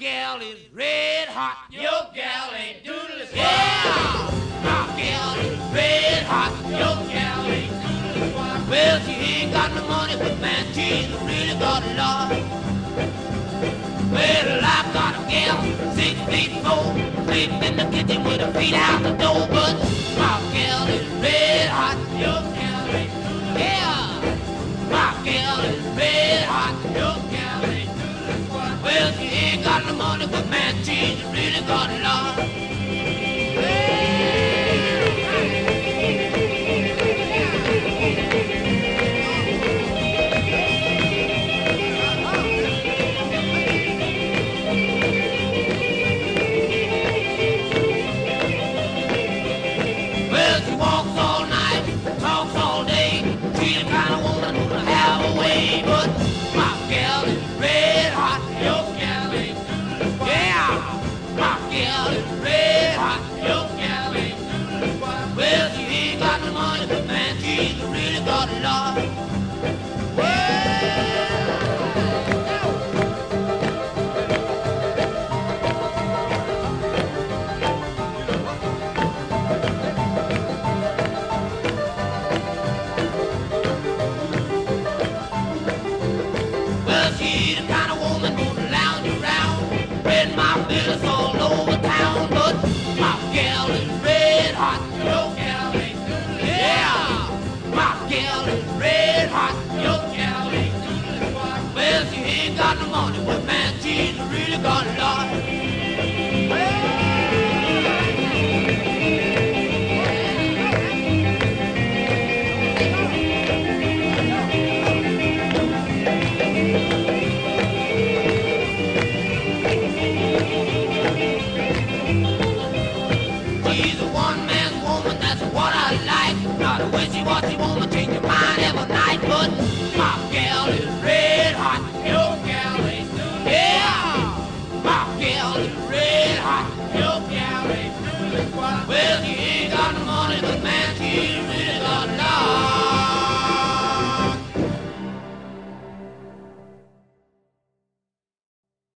gal is red hot. Your gal ain't doodle Yeah, my gal is red hot. Your gal ain't doodle squat. Well, she ain't got no money, but man, she's really got a lot. Well, I got a gal, six feet four, sleeping in the kitchen with her feet out the door. But my gal is red hot. Your gal ain't no man, she's really got a lot. Well, she walks all night, talks all day. She's the kind of woman have is red hot. Your gal ain't doodle squat. Well, she ain't got no money, but man, she's really got a lot. what you wanna change your mind every night, but my gal is red hot, your gal ain't doing Yeah, my gal is red hot, your gal ain't doing Well, she ain't got no money, but man, she